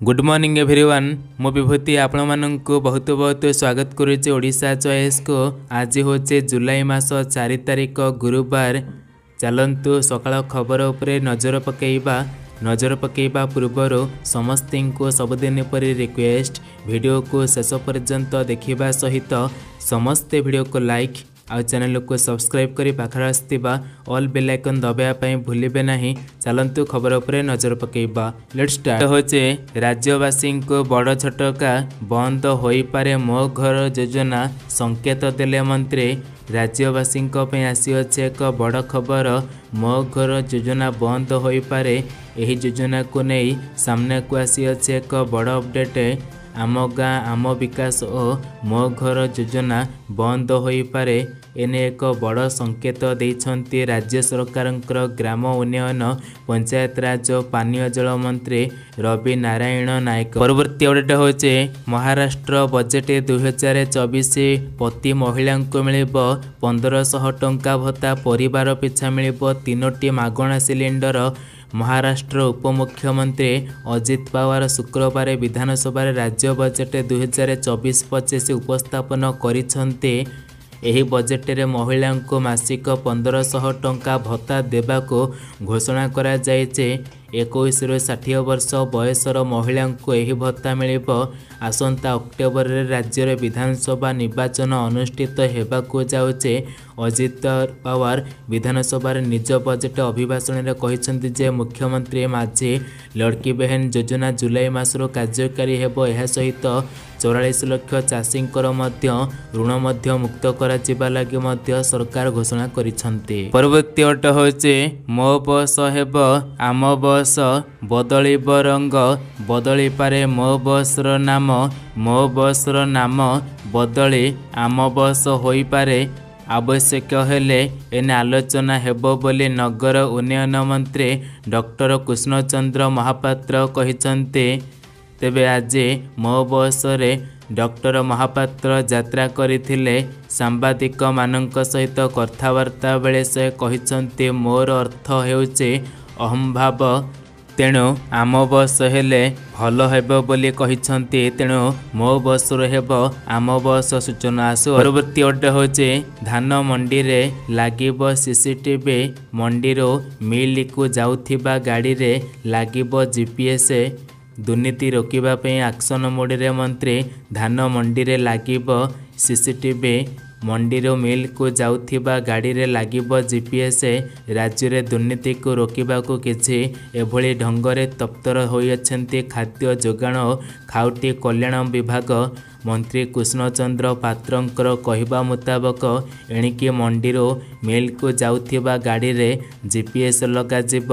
Good morning everyone ମୁଁ ବିଭୂତି ଆପଣମାନଙ୍କୁ ବହୁତ ବହୁତ ସ୍ୱାଗତ କରୁଛି ଓଡ଼ିଶା ଚଏସ୍କୁ ଆଜି ହେଉଛି ଜୁଲାଇ ମାସ ଚାରି ତାରିଖ ଗୁରୁବାର ଚାଲନ୍ତୁ ସକାଳ ଖବର ଉପରେ ନଜର ପକାଇବା ନଜର ପକାଇବା ପୂର୍ବରୁ ସମସ୍ତଙ୍କୁ ସବୁଦିନ ପରି ରିକ୍ୱେଷ୍ଟ ଭିଡ଼ିଓକୁ ଶେଷ ପର୍ଯ୍ୟନ୍ତ ଦେଖିବା ସହିତ ସମସ୍ତେ ଭିଡ଼ିଓକୁ ଲାଇକ୍ ଆଉ ଚ୍ୟାନେଲକୁ ସବସ୍କ୍ରାଇବ୍ କରି ପାଖରେ ଆସିଥିବା ଅଲ୍ ବେଲ୍ ଆଇକନ୍ ଦବାଇବା ପାଇଁ ଭୁଲିବେ ନାହିଁ। ଚାଲନ୍ତୁ ଖବର ଉପରେ ନଜର ପକାଇବା। ଲେଟ୍ ଷ୍ଟାର୍ଟ ହେଉଛି ରାଜ୍ୟବାସୀଙ୍କୁ ବଡ଼ ଝଟକା ବନ୍ଦ ହୋଇପାରେ ମୋ ଘର ଯୋଜନା ସଙ୍କେତ ଦେଲେ ମନ୍ତ୍ରୀ। ରାଜ୍ୟବାସୀଙ୍କ ପାଇଁ ଆସିଅଛି ଏକ ବଡ଼ ଖବର ମୋ ଘର ଯୋଜନା ବନ୍ଦ ହୋଇପାରେ। ଏହି ଯୋଜନାକୁ ନେଇ ସାମ୍ନାକୁ ଆସିଅଛି ଏକ ବଡ଼ ଅପଡେଟ୍ ଆମ ଗାଁ ଆମ ବିକାଶ ଓ ମୋ ଘର ଯୋଜନା ବନ୍ଦ ହୋଇପାରେ ଏନେ ଏକ ବଡ଼ ସଙ୍କେତ ଦେଇଛନ୍ତି ରାଜ୍ୟ ସରକାରଙ୍କର ଗ୍ରାମ ଉନ୍ନୟନ ପଞ୍ଚାୟତରାଜ ଓ ପାନୀୟ ଜଳ ମନ୍ତ୍ରୀ ରବି ନାରାୟଣ ନାୟକ। ପରବର୍ତ୍ତୀ ଅପଡେଟ୍ ହେଉଛି ମହାରାଷ୍ଟ୍ର ବଜେଟ୍ ଦୁଇହଜାର ଚବିଶ ପ୍ରତି ମହିଳାଙ୍କୁ ମିଳିବ ପନ୍ଦରଶହ ଟଙ୍କା ଭତ୍ତା ପରିବାର ପିଛା ମିଳିବ ତିନୋଟି ମାଗଣା ସିଲିଣ୍ଡର ମହାରାଷ୍ଟ୍ର ଉପମୁଖ୍ୟମନ୍ତ୍ରୀ ଅଜିତ ପାୱାର ଶୁକ୍ରବାର ବିଧାନସଭାରେ ରାଜ୍ୟ ବଜେଟ୍ ଦୁଇହଜାର ଚବିଶ ପଚିଶ ଉପସ୍ଥାପନ କରିଛନ୍ତି। ଏହି ବଜେଟରେ ମହିଳାଙ୍କୁ ମାସିକ ପନ୍ଦରଶହ ଟଙ୍କା ଭତ୍ତା ଦେବାକୁ ଘୋଷଣା କରାଯାଇଛି। ଏକୋଇଶରୁ ଷାଠିଏ ବର୍ଷ ବୟସର ମହିଳାଙ୍କୁ ଏହି ଭତ୍ତା ମିଳିବ। ଆସନ୍ତା ଅକ୍ଟୋବରରେ ରାଜ୍ୟରେ ବିଧାନସଭା ନିର୍ବାଚନ ଅନୁଷ୍ଠିତ ହେବାକୁ ଯାଉଛି ଅଜିତ ପାୱାର ବିଧାନସଭାରେ ନିଜ ବଜେଟ୍ ଅଭିଭାଷଣରେ କହିଛନ୍ତି ଯେ ମୁଖ୍ୟମନ୍ତ୍ରୀ ମାଝୀ ଲଡ଼କି ବେହେନ ଯୋଜନା ଜୁଲାଇ ମାସରୁ କାର୍ଯ୍ୟକାରୀ ହେବ। ଏହା ସହିତ ଚଉରାଳିଶ ଲକ୍ଷ ଚାଷୀଙ୍କର ମଧ୍ୟ ଋଣ ମଧ୍ୟ ମୁକ୍ତ କରାଯିବା ଲାଗି ମଧ୍ୟ ସରକାର ଘୋଷଣା କରିଛନ୍ତି। ପରବର୍ତ୍ତୀ ଅଟ ହେଉଛି ମୋ ବସ ହେବ ଆମ ବସ ବଦଳିବ ରଙ୍ଗ ବଦଳିପାରେ ମୋ ବସର ନାମ ମୋ ବସର ନାମ ବଦଳି ଆମ ବସ ହୋଇପାରେ। ଆବଶ୍ୟକ ହେଲେ ଏନେ ଆଲୋଚନା ହେବ ବୋଲି ନଗର ଉନ୍ନୟନ ମନ୍ତ୍ରୀ ଡକ୍ଟର କୃଷ୍ଣଚନ୍ଦ୍ର ମହାପାତ୍ର କହିଛନ୍ତି ତେବେ ଆଜି ମୋ ବସରେ ଡକ୍ଟର ମହାପାତ୍ର ଯାତ୍ରା କରିଥିଲେ। ସାମ୍ବାଦିକମାନଙ୍କ ସହିତ କଥାବାର୍ତ୍ତା ବେଳେ ସେ କହିଛନ୍ତି ମୋର ଅର୍ଥ ହେଉଛି ଅହମ୍ଭାବ। ତେଣୁ ଆମ ବସ୍ ହେଲେ ଭଲ ହେବ ବୋଲି କହିଛନ୍ତି। ତେଣୁ ମୋ ବସ୍ରୁ ହେବ ଆମ ବସ୍ ସୂଚନା ଆସୁ। ପରବର୍ତ୍ତୀ ଅଟେ ହେଉଛି ଧାନ ମଣ୍ଡିରେ ଲାଗିବ ସିସିଟିଭି ମଣ୍ଡିରୁ ମିଲ୍କୁ ଯାଉଥିବା ଗାଡ଼ିରେ ଲାଗିବ ଜିପିଏସ୍ ଦୁର୍ନୀତି ରୋକିବା ପାଇଁ ଆକ୍ସନ ମୋଡ଼ରେ ମନ୍ତ୍ରୀ ଧାନ ମଣ୍ଡିରେ ଲାଗିବ ସିସିଟିଭି ମଣ୍ଡିରୁ ମିଲ୍କୁ ଯାଉଥିବା ଗାଡ଼ିରେ ଲାଗିବ ଜିପିଏସ୍ ରାଜ୍ୟରେ ଦୁର୍ନୀତିକୁ ରୋକିବାକୁ କିଛି ଏଭଳି ଢଙ୍ଗରେ ତତ୍ପର ହୋଇଅଛନ୍ତି ଖାଦ୍ୟ ଯୋଗାଣ ଓ ଖାଉଟି କଲ୍ୟାଣ ବିଭାଗ। ମନ୍ତ୍ରୀ କୃଷ୍ଣଚନ୍ଦ୍ର ପାତ୍ରଙ୍କର କହିବା ମୁତାବକ ଏଣିକି ମଣ୍ଡିରୁ ମିଲ୍କୁ ଯାଉଥିବା ଗାଡ଼ିରେ ଜିପିଏସ୍ ଲଗାଯିବ।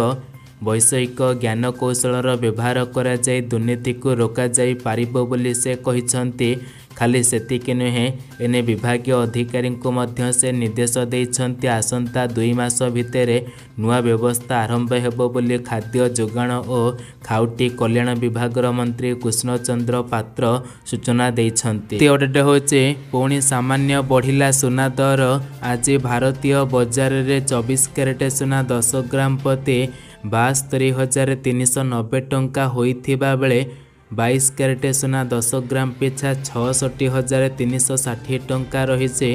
ବୈଷୟିକ ଜ୍ଞାନକୌଶଳର ବ୍ୟବହାର କରାଯାଇ ଦୁର୍ନୀତିକୁ ରୋକାଯାଇ ପାରିବ ବୋଲି ସେ କହିଛନ୍ତି। ଖାଲି ସେତିକି ନୁହେଁ ଏନେ ବିଭାଗୀୟ ଅଧିକାରୀଙ୍କୁ ମଧ୍ୟ ସେ ନିର୍ଦ୍ଦେଶ ଦେଇଛନ୍ତି ଆସନ୍ତା ଦୁଇ ମାସ ଭିତରେ ନୂଆ ବ୍ୟବସ୍ଥା ଆରମ୍ଭ ହେବ ବୋଲି ଖାଦ୍ୟ ଯୋଗାଣ ଓ ଖାଉଟି କଲ୍ୟାଣ ବିଭାଗର ମନ୍ତ୍ରୀ କୃଷ୍ଣଚନ୍ଦ୍ର ପାତ୍ର ସୂଚନା ଦେଇଛନ୍ତି। ଅପଡେଟ୍ ହେଉଛି ପୁଣି ସାମାନ୍ୟ ବଢ଼ିଲା ସୁନା ଦର। ଆଜି ଭାରତୀୟ ବଜାରରେ ଚବିଶ କ୍ୟାରେଟ ସୁନା ଦଶ ଗ୍ରାମ ପ୍ରତି ବାସ୍ତରୀ ହଜାର ତିନିଶହ ନବେ ଟଙ୍କା ହୋଇଥିବା ବେଳେ ବାଇଶ କ୍ୟାରେଟ ସୁନା ଦଶ ଗ୍ରାମ ପିଛା ଛଅଷଠି ହଜାର ତିନିଶହ ଷାଠିଏ ଟଙ୍କା ରହିଛି।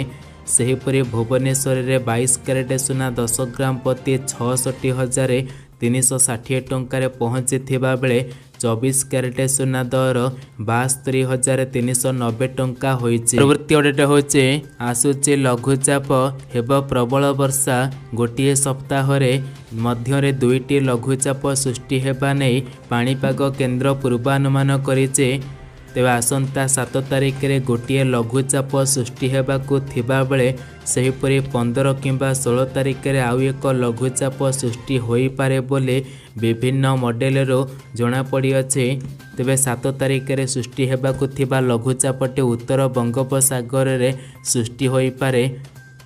ସେହିପରି ଭୁବନେଶ୍ୱରରେ ବାଇଶ କ୍ୟାରେଟ ସୁନା ଦଶ ଗ୍ରାମ ପ୍ରତି ଛଅଷଠି ହଜାର ତିନିଶହ ଷାଠିଏ ଟଙ୍କାରେ ପହଞ୍ଚିଥିବା ବେଳେ ଚବିଶ କ୍ୟାରେଟ ସୁନା ଦର ବାସ୍ତରୀ ହଜାର ତିନିଶହ ନବେ ଟଙ୍କା ହୋଇଛି। ପରବର୍ତ୍ତୀ ଅପଡେଟ୍ ହେଉଛି ଆସୁଛି ଲଘୁଚାପ ହେବ ପ୍ରବଳ ବର୍ଷା। ଗୋଟିଏ ସପ୍ତାହରେ ମଧ୍ୟରେ ଦୁଇଟି ଲଘୁଚାପ ସୃଷ୍ଟି ହେବା ନେଇ ପାଣିପାଗ କେନ୍ଦ୍ର ପୂର୍ବାନୁମାନ କରିଛି। ତେବେ ଆସନ୍ତା ସାତ ତାରିଖରେ ଗୋଟିଏ ଲଘୁଚାପ ସୃଷ୍ଟି ହେବାକୁ ଥିବାବେଳେ ସେହିପରି ପନ୍ଦର କିମ୍ବା ଷୋହଳ ତାରିଖରେ ଆଉ ଏକ ଲଘୁଚାପ ସୃଷ୍ଟି ହୋଇପାରେ ବୋଲି ବିଭିନ୍ନ ମଡେଲରୁ ଜଣାପଡ଼ିଅଛି। ତେବେ ସାତ ତାରିଖରେ ସୃଷ୍ଟି ହେବାକୁ ଥିବା ଲଘୁଚାପଟି ଉତ୍ତର ବଙ୍ଗୋପସାଗରରେ ସୃଷ୍ଟି ହୋଇପାରେ।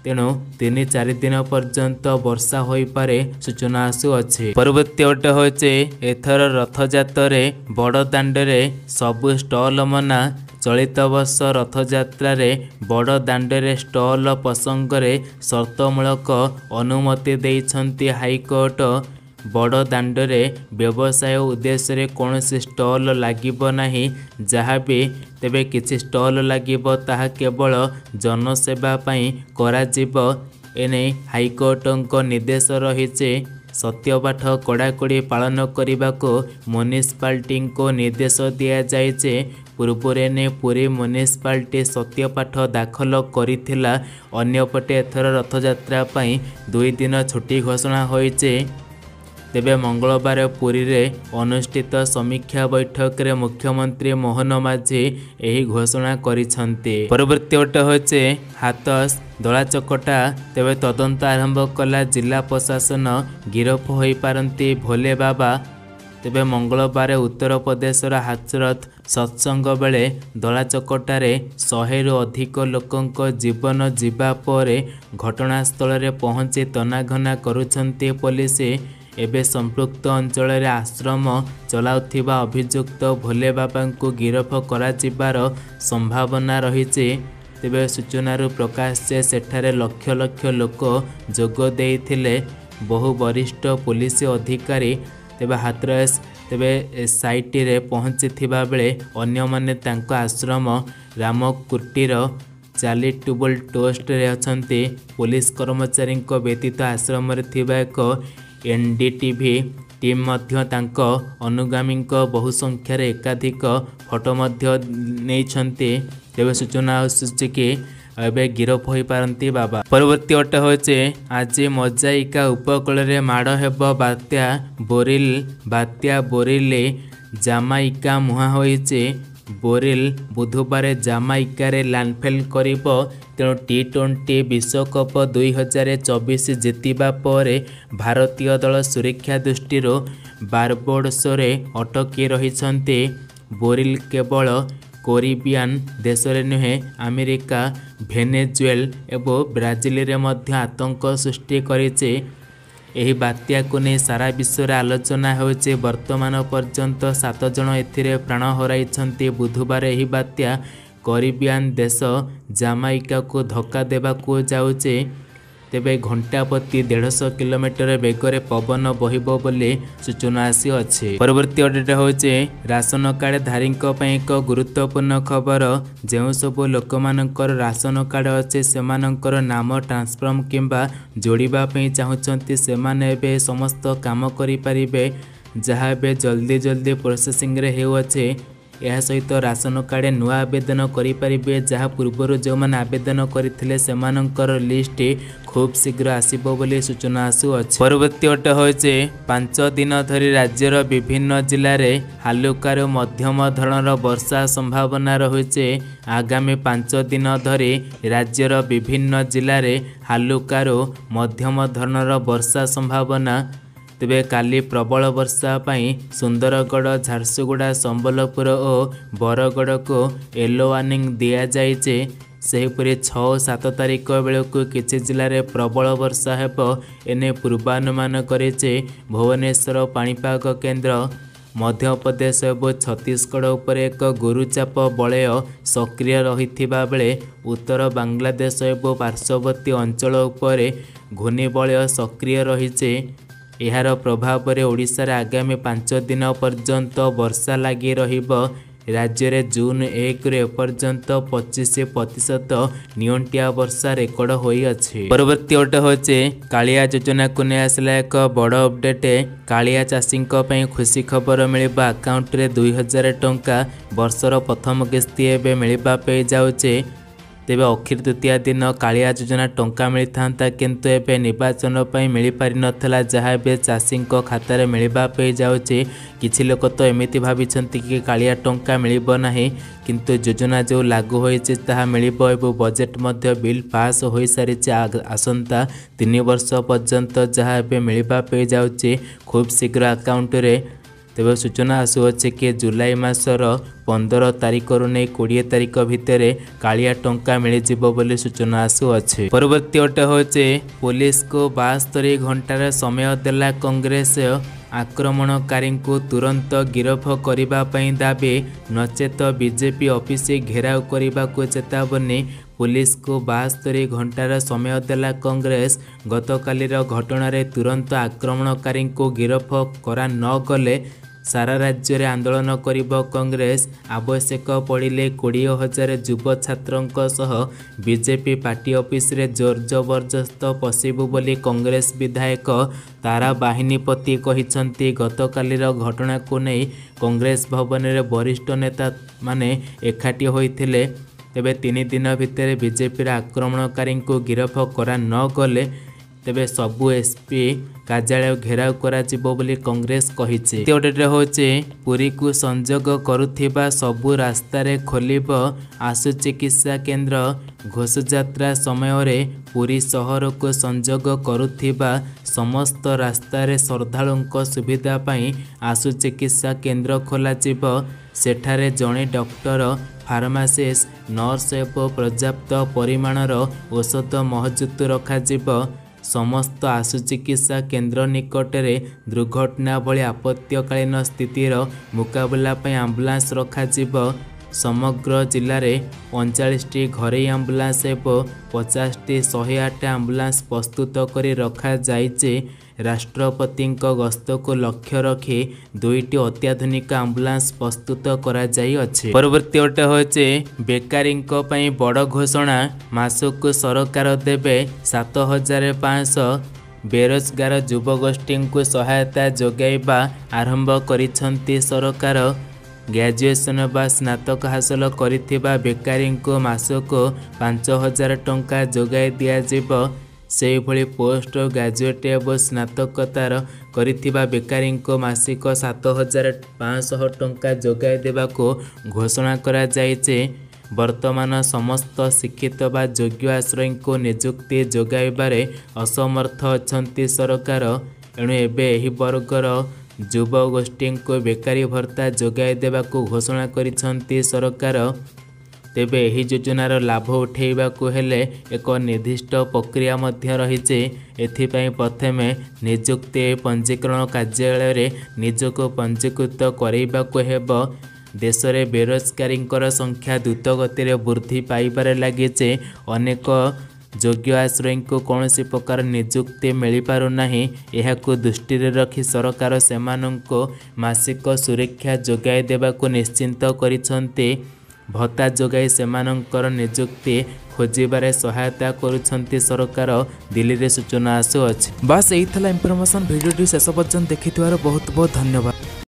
ତେଣୁ ତିନି ଚାରି ଦିନ ପର୍ଯ୍ୟନ୍ତ ବର୍ଷା ହୋଇପାରେ ସୂଚନା ଆସୁଅଛି। ପରବର୍ତ୍ତୀ ଅଟେ ହେଉଛି ଏଥର ରଥଯାତ୍ରାରେ ବଡ଼ ଦାଣ୍ଡରେ ସବୁ ଷ୍ଟଲ ମନା। ଚଳିତ ବର୍ଷ ରଥଯାତ୍ରାରେ ବଡ଼ ଦାଣ୍ଡରେ ଷ୍ଟଲ ପ୍ରସଙ୍ଗରେ ସର୍ତ୍ତମୂଳକ ଅନୁମତି ଦେଇଛନ୍ତି ହାଇକୋର୍ଟ। ବଡ଼ ଦାଣ୍ଡରେ ବ୍ୟବସାୟ ଉଦ୍ଦେଶ୍ୟରେ କୌଣସି ଷ୍ଟଲ୍ ଲାଗିବ ନାହିଁ ଯାହା ବି ତେବେ କିଛି ଷ୍ଟଲ୍ ଲାଗିବ ତାହା କେବଳ ଜନସେବା ପାଇଁ କରାଯିବ। ଏନେଇ ହାଇକୋର୍ଟଙ୍କ ନିର୍ଦ୍ଦେଶ ରହିଛି ସତ୍ୟପାଠ କଡ଼ାକଡ଼ି ପାଳନ କରିବାକୁ ମ୍ୟୁନିସିପାଲିଟିଙ୍କୁ ନିର୍ଦ୍ଦେଶ ଦିଆଯାଇଛି। ପୂର୍ବରୁ ଏନେଇ ପୁରୀ ମ୍ୟୁନିସିପାଲିଟି ସତ୍ୟପାଠ ଦାଖଲ କରିଥିଲା। ଅନ୍ୟପଟେ ଏଥର ରଥଯାତ୍ରା ପାଇଁ ଦୁଇ ଦିନ ଛୁଟି ଘୋଷଣା ହୋଇଛି। ତେବେ ମଙ୍ଗଳବାର ପୁରୀରେ ଅନୁଷ୍ଠିତ ସମୀକ୍ଷା ବୈଠକରେ ମୁଖ୍ୟମନ୍ତ୍ରୀ ମୋହନ ମାଝୀ ଏହି ଘୋଷଣା କରିଛନ୍ତି। ପରବର୍ତ୍ତୀ ଗୋଟେ ହେଉଛି ହାତସ୍ ଦଳାଚକଟା। ତେବେ ତଦନ୍ତ ଆରମ୍ଭ କଲା ଜିଲ୍ଲା ପ୍ରଶାସନ ଗିରଫ ହୋଇପାରନ୍ତି ଭୋଲେ ବାବା। ତେବେ ମଙ୍ଗଳବାର ଉତ୍ତରପ୍ରଦେଶର ହାଥରଥ ସତ୍ସଙ୍ଗ ବେଳେ ଦଳାଚକଟାରେ ଶହେରୁ ଅଧିକ ଲୋକଙ୍କ ଜୀବନ ଯିବା ପରେ ଘଟଣାସ୍ଥଳରେ ପହଞ୍ଚି ତନାଘନା କରୁଛନ୍ତି ପୋଲିସ। ଏବେ ସମ୍ପୃକ୍ତ ଅଞ୍ଚଳରେ ଆଶ୍ରମ ଚଳାଉଥିବା ଅଭିଯୁକ୍ତ ଭୋଲେ ବାବାଙ୍କୁ ଗିରଫ କରାଯିବାର ସମ୍ଭାବନା ରହିଛି। ତେବେ ସୂଚନାରୁ ପ୍ରକାଶ ଯେ ସେଠାରେ ଲକ୍ଷ ଲକ୍ଷ ଲୋକ ଯୋଗ ଦେଇଥିଲେ। ବହୁ ବରିଷ୍ଠ ପୋଲିସ ଅଧିକାରୀ ତେବେ ହାଥରସ୍ ତେବେ ସାଇଟିରେ ପହଞ୍ଚିଥିବା ବେଳେ ଅନ୍ୟମାନେ ତାଙ୍କ ଆଶ୍ରମ ରାମକୁଟିର ଚାରିଟେବୁଲ ଟୋଷ୍ଟରେ ଅଛନ୍ତି। ପୋଲିସ କର୍ମଚାରୀଙ୍କ ବ୍ୟତୀତ ଆଶ୍ରମରେ ଥିବା ଏକ ଏନ୍ଡିଟିଭି ଟିମ୍ ମଧ୍ୟ ତାଙ୍କ ଅନୁଗାମୀଙ୍କ ବହୁ ସଂଖ୍ୟାରେ ଏକାଧିକ ଫଟୋ ମଧ୍ୟ ନେଇଛନ୍ତି। ତେବେ ସୂଚନା ଆସୁଛି କି ଏବେ ଗିରଫ ହୋଇପାରନ୍ତି ବାବା। ପରବର୍ତ୍ତୀ ଅଟେ ହେଉଛି ଆଜି ମଜାଇକା ଉପକୂଳରେ ମାଡ଼ ହେବ ବାତ୍ୟା ବୋରିଲ। ବାତ୍ୟା ବୋରିଲେ ଜାମାଇକା ମୁହାଁ ହୋଇଛି। ବୋରିଲ ବୁଧବାର ଜାମାଇକାରେ ଲ୍ୟାଣ୍ଡଫେଲ୍ କରିବ ତେଣୁ ଟି ଟ୍ୱେଣ୍ଟି ବିଶ୍ୱକପ୍ ଦୁଇ ହଜାର ଚବିଶ ଜିତିବା ପରେ ଭାରତୀୟ ଦଳ ସୁରକ୍ଷା ଦୃଷ୍ଟିରୁ ବାରବୋଡସରେ ଅଟକି ରହିଛନ୍ତି ବୋରିଲ କେବଳ କୋରିବିଆନ୍ ଦେଶରେ ନୁହେଁ ଆମେରିକା ଭେନେଜୁଏଲ ଏବଂ ବ୍ରାଜିଲରେ ମଧ୍ୟ ଆତଙ୍କ ସୃଷ୍ଟି କରିଛି ଏହି ବାତ୍ୟାକୁ ନେଇ ସାରା ବିଶ୍ୱରେ ଆଲୋଚନା ହେଉଛି। ବର୍ତ୍ତମାନ ପର୍ଯ୍ୟନ୍ତ ସାତ ଜଣ ଏଥିରେ ପ୍ରାଣ ହରାଇଛନ୍ତି। ବୁଧବାର ଏହି ବାତ୍ୟା କରିବିଆନ୍ ଦେଶ ଜାମାଇକାକୁ ଧକ୍କା ଦେବାକୁ ଯାଉଛି। ତେବେ ଘଣ୍ଟା ପ୍ରତି ଦେଢ଼ଶହ କିଲୋମିଟର ବେଗରେ ପବନ ବହିବ ବୋଲି ସୂଚନା ଆସିଅଛି। ପରବର୍ତ୍ତୀ ଅପଡେଟ୍ ହେଉଛି ରାସନ କାର୍ଡ ଧାରୀଙ୍କ ପାଇଁ ଏକ ଗୁରୁତ୍ୱପୂର୍ଣ୍ଣ ଖବର। ଯେଉଁ ସବୁ ଲୋକମାନଙ୍କର ରାସନ କାର୍ଡ ଅଛି ସେମାନଙ୍କର ନାମ ଟ୍ରାନ୍ସଫର୍ମ କିମ୍ବା ଯୋଡ଼ିବା ପାଇଁ ଚାହୁଁଛନ୍ତି ସେମାନେ ଏବେ ସମସ୍ତ କାମ କରିପାରିବେ। ଯାହା ଏବେ ଜଲ୍ଦି ଜଲ୍ଦି ପ୍ରୋସେସିଂରେ ହେଉଅଛି। ଏହା ସହିତ ରାସନ କାର୍ଡ ନୂଆ ଆବେଦନ କରିପାରିବେ। ଯାହା ପୂର୍ବରୁ ଯେଉଁମାନେ ଆବେଦନ କରିଥିଲେ ସେମାନଙ୍କର ଲିଷ୍ଟ ଖୁବ୍ ଶୀଘ୍ର ଆସିବ ବୋଲି ସୂଚନା ଆସୁଅଛି ପରବର୍ତ୍ତୀ ଅଟେ ହେଉଛି ପାଞ୍ଚ ଦିନ ଧରି ରାଜ୍ୟର ବିଭିନ୍ନ ଜିଲ୍ଲାରେ ହାଲୁକାରୁ ମଧ୍ୟମ ଧରଣର ବର୍ଷା ସମ୍ଭାବନା ରହିଛି। ଆଗାମୀ ପାଞ୍ଚ ଦିନ ଧରି ରାଜ୍ୟର ବିଭିନ୍ନ ଜିଲ୍ଲାରେ ହାଲୁକାରୁ ମଧ୍ୟମ ଧରଣର ବର୍ଷା ସମ୍ଭାବନା ତେବେ କାଲି ପ୍ରବଳ ବର୍ଷା ପାଇଁ ସୁନ୍ଦରଗଡ଼ ଝାରସୁଗୁଡ଼ା ସମ୍ବଲପୁର ଓ ବରଗଡ଼କୁ ୟେଲୋ ୱାର୍ଣ୍ଣିଂ ଦିଆଯାଇଛି। ସେହିପରି ଛଅ ସାତ ତାରିଖ ବେଳକୁ କିଛି ଜିଲ୍ଲାରେ ପ୍ରବଳ ବର୍ଷା ହେବ। ଏନେ ପୂର୍ବାନୁମାନ କରିଛି ଭୁବନେଶ୍ୱର ପାଣିପାଗ କେନ୍ଦ୍ର। ମଧ୍ୟପ୍ରଦେଶ ଏବଂ ଛତିଶଗଡ଼ ଉପରେ ଏକ ଗୁରୁଚାପ ବଳୟ ସକ୍ରିୟ ରହିଥିବା ବେଳେ ଉତ୍ତର ବାଂଲାଦେଶ ଏବଂ ପାର୍ଶ୍ୱବର୍ତ୍ତୀ ଅଞ୍ଚଳ ଉପରେ ଘୂର୍ଣ୍ଣିବଳୟ ସକ୍ରିୟ ରହିଛି। ଏହାର ପ୍ରଭାବରେ ଓଡ଼ିଶାରେ ଆଗାମୀ ପାଞ୍ଚ ଦିନ ପର୍ଯ୍ୟନ୍ତ ବର୍ଷା ଲାଗି ରହିବ। ରାଜ୍ୟରେ ଜୁନ୍ ଏକରୁ ଏପର୍ଯ୍ୟନ୍ତ ପଚିଶ ପ୍ରତିଶତ ନିଅଣ୍ଟିଆ ବର୍ଷା ରେକର୍ଡ ହୋଇଅଛି। ପରବର୍ତ୍ତୀ ଅଟେ ହେଉଛି କାଳିଆ ଯୋଜନାକୁ ନେଇ ଆସିଲା ଏକ ବଡ଼ ଅପଡେଟ୍। କାଳିଆ ଚାଷୀଙ୍କ ପାଇଁ ଖୁସି ଖବର ମିଳିବ ଆକାଉଣ୍ଟରେ ଦୁଇ ହଜାର ଟଙ୍କା ବର୍ଷର ପ୍ରଥମ କିସ୍ତି ଏବେ ମିଳିବା ପାଇଁ ଯାଉଛି। ତେବେ ଅକ୍ଷୟ ତୃତୀୟା ଦିନ କାଳିଆ ଯୋଜନା ଟଙ୍କା ମିଳିଥାନ୍ତା କିନ୍ତୁ ଏବେ ନିର୍ବାଚନ ପାଇଁ ମିଳିପାରିନଥିଲା ଯାହା ଏବେ ଚାଷୀଙ୍କ ଖାତାରେ ମିଳିବା ପାଇଁ ଯାଉଛି। କିଛି ଲୋକ ତ ଏମିତି ଭାବିଛନ୍ତି କି କାଳିଆ ଟଙ୍କା ମିଳିବ ନାହିଁ କିନ୍ତୁ ଯୋଜନା ଯେଉଁ ଲାଗୁ ହୋଇଛି ତାହା ମିଳିବ ଏବଂ ବଜେଟ୍ ମଧ୍ୟ ବିଲ୍ ପାସ୍ ହୋଇସାରିଛି ଆସନ୍ତା ତିନି ବର୍ଷ ପର୍ଯ୍ୟନ୍ତ ଯାହା ଏବେ ମିଳିବା ପାଇଁ ଯାଉଛି। ଖୁବ୍ ଶୀଘ୍ର ଆକାଉଣ୍ଟରେ ତେବେ ସୂଚନା ଆସୁଅଛି କି ଜୁଲାଇ ମାସର ପନ୍ଦର ତାରିଖରୁ ନେଇ କୋଡ଼ିଏ ତାରିଖ ଭିତରେ କାଳିଆ ଟଙ୍କା ମିଳିଯିବ ବୋଲି ସୂଚନା ଆସୁଅଛି। ପରବର୍ତ୍ତୀ ଅଟେ ହେଉଛି ପୋଲିସକୁ ବାସ୍ତରୀ ଘଣ୍ଟାର ସମୟ ଦେଲା କଂଗ୍ରେସ ଆକ୍ରମଣକାରୀଙ୍କୁ ତୁରନ୍ତ ଗିରଫ କରିବା ପାଇଁ ଦାବି ନଚେତ ବିଜେପି ଅଫିସ ଘେରାଉ କରିବାକୁ ଚେତାବନୀ ପୁଲିସକୁ ବାସ୍ତରି ଘଣ୍ଟାର ସମୟ ଦେଲା କଂଗ୍ରେସ। ଗତକାଲିର ଘଟଣାରେ ତୁରନ୍ତ ଆକ୍ରମଣକାରୀଙ୍କୁ ଗିରଫ କରା ନ ଗଲେ ସାରା ରାଜ୍ୟରେ ଆନ୍ଦୋଳନ କରିବ କଂଗ୍ରେସ। ଆବଶ୍ୟକ ପଡ଼ିଲେ କୋଡ଼ିଏ ହଜାର ଯୁବ ଛାତ୍ରଙ୍କ ସହ ବିଜେପି ପାର୍ଟି ଅଫିସରେ ଜୋର ଜବରଦସ୍ତ ପଶିବୁ ବୋଲି କଂଗ୍ରେସ ବିଧାୟକ ତାରା ବାହିନୀପତି କହିଛନ୍ତି। ଗତକାଲିର ଘଟଣାକୁ ନେଇ କଂଗ୍ରେସ ଭବନରେ ବରିଷ୍ଠ ନେତାମାନେ ଏକାଠି ହୋଇଥିଲେ। ତେବେ ତିନି ଦିନ ଭିତରେ ବିଜେପିର ଆକ୍ରମଣକାରୀଙ୍କୁ ଗିରଫ କରା ନ ଗଲେ ତେବେ ସବୁ ଏସ୍ପି କାର୍ଯ୍ୟାଳୟ ଘେରାଉ କରାଯିବ ବୋଲି କଂଗ୍ରେସ କହିଛି। ଦ୍ୱିତୀୟଟିରେ ହେଉଛି ପୁରୀକୁ ସଂଯୋଗ କରୁଥିବା ସବୁ ରାସ୍ତାରେ ଖୋଲିବ ଆଶୁ ଚିକିତ୍ସା କେନ୍ଦ୍ର। ଘୋଷଯାତ୍ରା ସମୟରେ ପୁରୀ ସହରକୁ ସଂଯୋଗ କରୁଥିବା ସମସ୍ତ ରାସ୍ତାରେ ଶ୍ରଦ୍ଧାଳୁଙ୍କ ସୁବିଧା ପାଇଁ ଆଶୁ ଚିକିତ୍ସା କେନ୍ଦ୍ର ଖୋଲାଯିବ। ସେଠାରେ ଜଣେ ଡକ୍ଟର ଫାର୍ମାସିଷ୍ଟ ନର୍ସ ଏବଂ ପର୍ଯ୍ୟାପ୍ତ ପରିମାଣର ଔଷଧ ମହଜୁଦ ରଖାଯିବ। ସମସ୍ତ ଆଶୁ ଚିକିତ୍ସା କେନ୍ଦ୍ର ନିକଟରେ ଦୁର୍ଘଟଣା ଭଳି ଆପତ୍ତିକାଳୀନ ସ୍ଥିତିର ମୁକାବିଲା ପାଇଁ ଆମ୍ବୁଲାନ୍ସ ରଖାଯିବ ସମଗ୍ର ଜିଲ୍ଲାରେ ପଇଁଚାଳିଶଟି ଘରୋଇ ଆମ୍ବୁଲାନ୍ସ ଏବଂ ପଚାଶଟି ଶହେ ଆଠ ଆମ୍ବୁଲାନ୍ସ ପ୍ରସ୍ତୁତ କରି ରଖାଯାଇଛି। ରାଷ୍ଟ୍ରପତିଙ୍କ ଗସ୍ତକୁ ଲକ୍ଷ୍ୟ ରଖି ଦୁଇଟି ଅତ୍ୟାଧୁନିକ ଆମ୍ବୁଲାନ୍ସ ପ୍ରସ୍ତୁତ କରାଯାଇଅଛି। ପରବର୍ତ୍ତୀ ଗୋଟେ ହେଉଛି ବେକାରୀଙ୍କ ପାଇଁ ବଡ଼ ଘୋଷଣା ମାସକୁ ସରକାର ଦେବେ ସାତ ହଜାର ପାଞ୍ଚଶହ ବେରୋଜଗାର ଯୁବଗୋଷ୍ଠୀଙ୍କୁ ସହାୟତା ଯୋଗାଇବା ଆରମ୍ଭ କରିଛନ୍ତି ସରକାର। ଗ୍ରାଜୁଏସନ୍ ବା ସ୍ନାତକ ହାସଲ କରିଥିବା ବେକାରୀଙ୍କୁ ମାସକୁ ପାଞ୍ଚ ହଜାର ଟଙ୍କା ଯୋଗାଇ ଦିଆଯିବ। ସେହିଭଳି ପୋଷ୍ଟ ଗ୍ରାଜୁଏଟ୍ ଏବଂ ସ୍ନାତକୋତ୍ତର କରିଥିବା ବେକାରୀଙ୍କୁ ମାସିକ ସାତ ହଜାର ପାଞ୍ଚଶହ ଟଙ୍କା ଯୋଗାଇ ଦେବାକୁ ଘୋଷଣା କରାଯାଇଛି। ବର୍ତ୍ତମାନ ସମସ୍ତ ଶିକ୍ଷିତ ବା ଯୋଗ୍ୟ ଆଶ୍ରୟୀଙ୍କୁ ନିଯୁକ୍ତି ଯୋଗାଇବାରେ ଅସମର୍ଥ ଅଛନ୍ତି ସରକାର। ଏଣୁ ଏବେ ଏହି ବର୍ଗର ଯୁବଗୋଷ୍ଠୀଙ୍କୁ ବେକାରୀ ଭତ୍ତା ଯୋଗାଇ ଦେବାକୁ ଘୋଷଣା କରିଛନ୍ତି ସରକାର। ତେବେ ଏହି ଯୋଜନାର ଲାଭ ଉଠାଇବାକୁ ହେଲେ ଏକ ନିର୍ଦ୍ଦିଷ୍ଟ ପ୍ରକ୍ରିୟା ମଧ୍ୟ ରହିଛି। ଏଥିପାଇଁ ପ୍ରଥମେ ନିଯୁକ୍ତି ପଞ୍ଜୀକରଣ କାର୍ଯ୍ୟାଳୟରେ ନିଜକୁ ପଞ୍ଜୀକୃତ କରାଇବାକୁ ହେବ। ଦେଶରେ ବେରୋଜଗାରୀଙ୍କର ସଂଖ୍ୟା ଦ୍ରୁତଗତିରେ ବୃଦ୍ଧି ପାଇବାରେ ଲାଗିଛି। ଅନେକ ଯୋଗ୍ୟ ଆଶ୍ରୟୀଙ୍କୁ କୌଣସି ପ୍ରକାର ନିଯୁକ୍ତି ମିଳିପାରୁନାହିଁ। ଏହାକୁ ଦୃଷ୍ଟିରେ ରଖି ସରକାର ସେମାନଙ୍କୁ ମାସିକ ସୁରକ୍ଷା ଯୋଗାଇ ଦେବାକୁ ନିଶ୍ଚିନ୍ତ କରିଛନ୍ତି। ଭତ୍ତା ଯୋଗାଇ ସେମାନଙ୍କର ନିଯୁକ୍ତି ଖୋଜିବାରେ ସହାୟତା କରୁଛନ୍ତି ସରକାର। ଦିଲ୍ଲୀରେ ସୂଚନା ଆସୁଅଛି। ବାସ୍ ଏଇ ଥିଲା ଇନଫର୍ମେସନ୍ ଭିଡ଼ିଓଟି ଶେଷ ପର୍ଯ୍ୟନ୍ତ ଦେଖିଥିବାରୁ ବହୁତ ବହୁତ ଧନ୍ୟବାଦ।